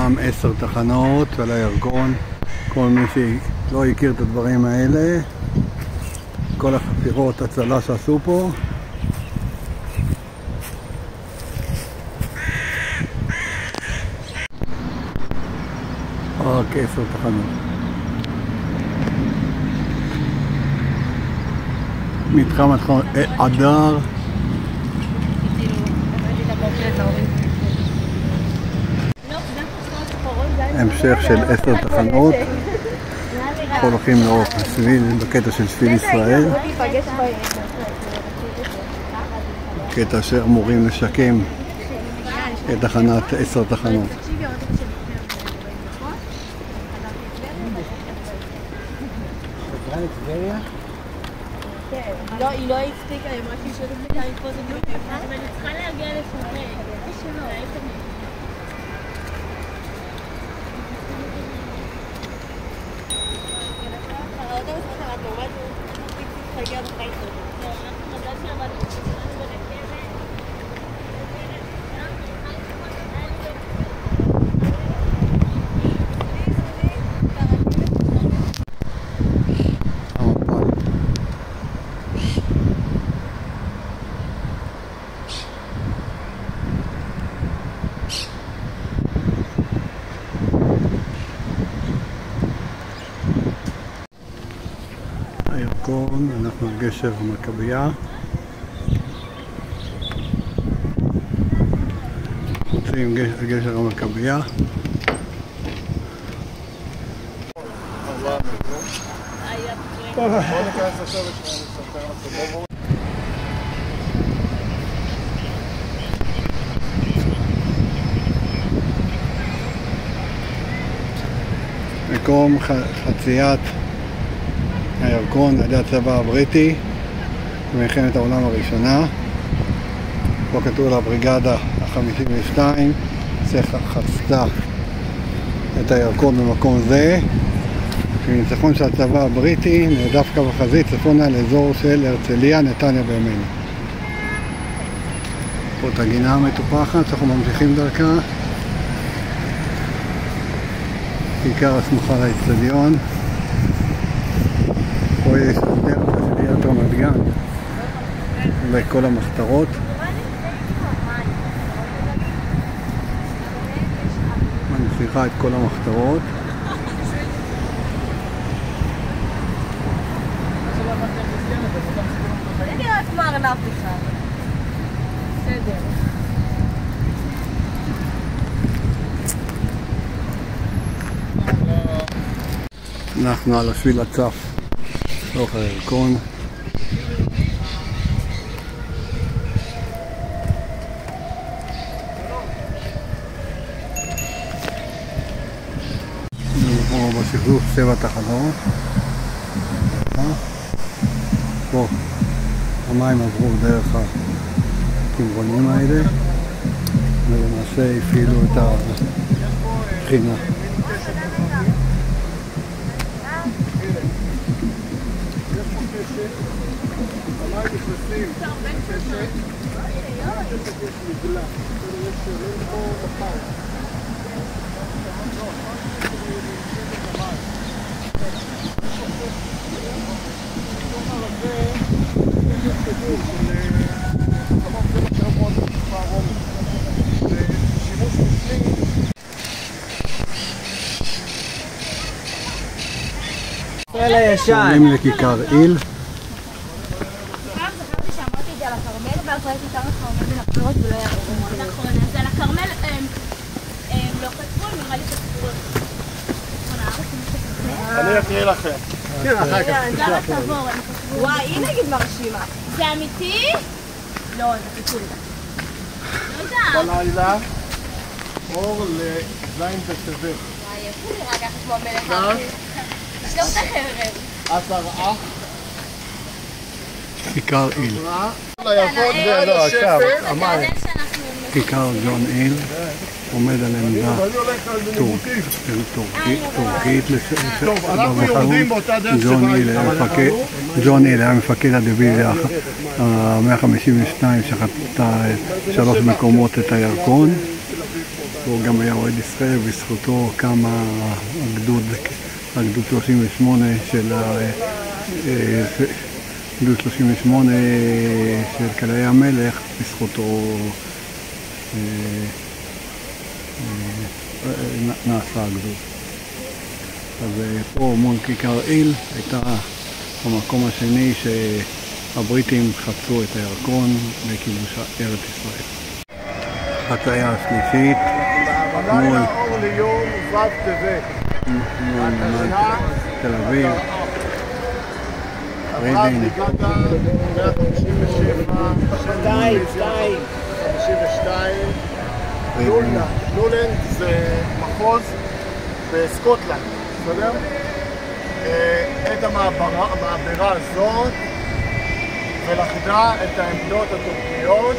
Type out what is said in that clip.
גם עשר תחנות על הירקון. כל מי שלא הכיר את הדברים האלה, כל החפירות הצלה שעשו פה. רק עשר תחנות. מתחם התחנות, הדר, המשך של עשר תחנות, פה הולכים לאורך השביל, בקטע של שביל ישראל, קטע שאמורים לשקם את תחנת עשר תחנות. לא, היא לא הספיקה, היא אמרה שהיא זה. אבל היא צריכה להגיע לפני. الجوال وتكتب حاجة بقيته أنا في المدرسة بدأت הירקון, אנחנו על גשר המכבייה. יוצאים גש- על גשר המכבייה. מקום חציית הירקון על ידי הצבא הבריטי במלחמת העולם הראשונה. פה כתוב לה בריגדה ה-52, שחצתה את הירקון במקום זה. בניצחון של הצבא הבריטי נהדף קו החזית צפונה לאזור של הרצליה, נתניה בימינו. פה את הגינה המטופחת שאנחנו ממשיכים דרכה. כיכר הסמוכה לאצטדיון. פה יש דרך של גן לכל המחתרות. מנציחה את כל המחתרות. אנחנו על השביל הצף לאורך הירקון. בשחזוף שבע תחנות. פה המים עברו דרך התמרונים האלה ולמעשה הפעילו את הבחינה. עולים לכיכר עיל. פעם זכרתי שאמרתי את זה על הכרמל, ואז ראיתי כמה הבחירות ולא היה ברור. נכון, אז על הכרמל אני אקריא לכם. כן, אחר כך. וואי, היא נגיד מרשימה. זה אמיתי? לא, זה פיצול. לא יודעת. בלילה, אור לז' בטבת. וואי, איך הוא נראה ככה כמו המלך? יש לו את החרב. עשר אח, כיכר לירקון ועד השפל. המים. כיכר ג'ון עיל עומד על עמדה. טורקית, ג'ון היל היה. מפקד, הדיוויזיה ה-152 שחטתה שלוש מקומות את הירקון הוא גם היה אוהד ישראל, בזכותו קם הגדוד, הגדוד 38 של ה... אה, גדוד 38 של קלעי המלך, בזכותו אה, נעשה הגדוד. אז אה, פה מול כיכר עיל הייתה המקום השני שהבריטים חצו את הירקון לכיבוש ארץ ישראל. חציה השלישית מול תל אביב. 157, שתיים, שתיים, 52, לולנד. לולנד זה מחוז בסקוטלנד, בסדר? אה, את המעברה הזאת ולכדה את העמדות הטורקיות